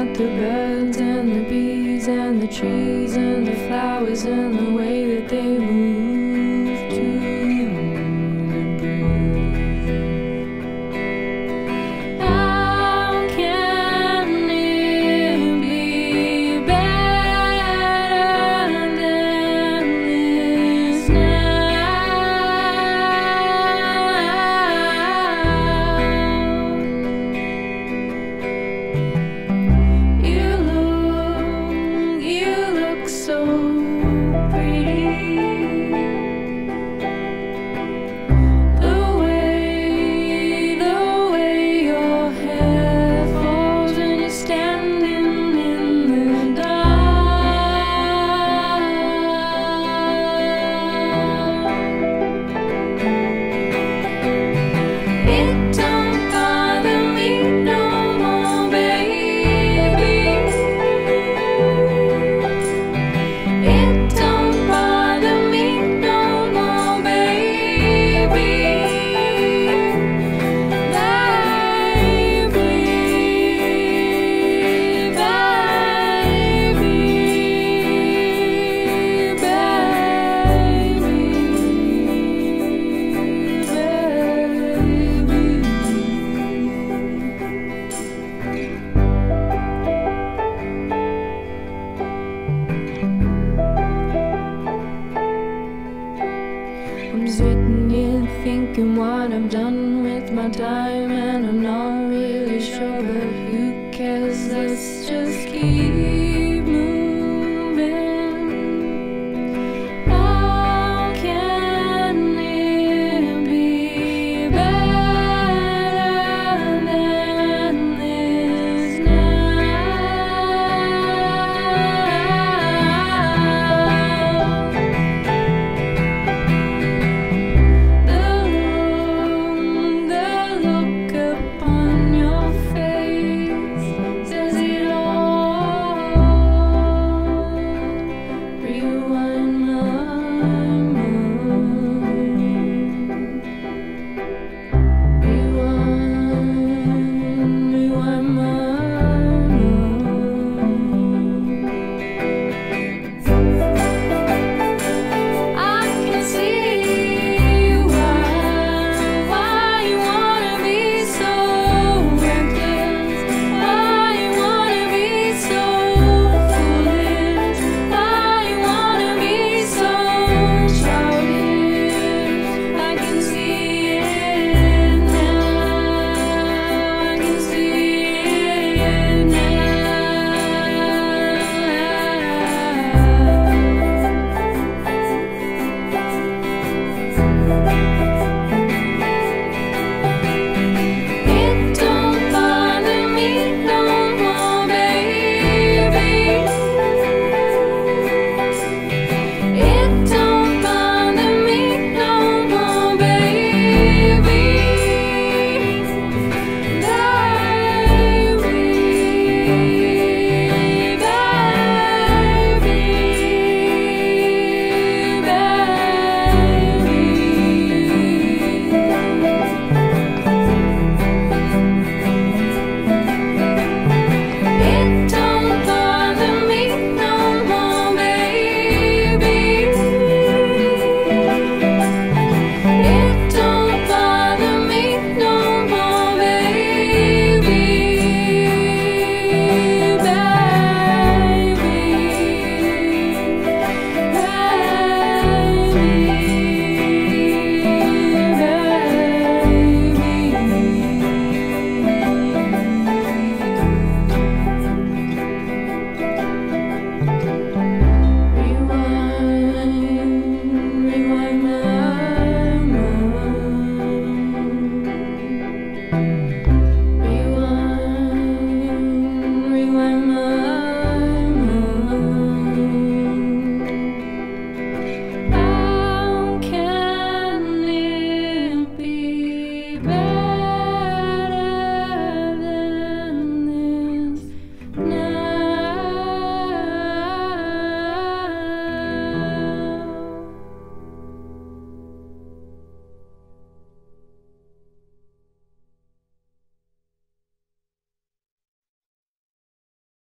at the birds and the bees and the trees and the flowers and the way that they move What I've done with my time, and I'm not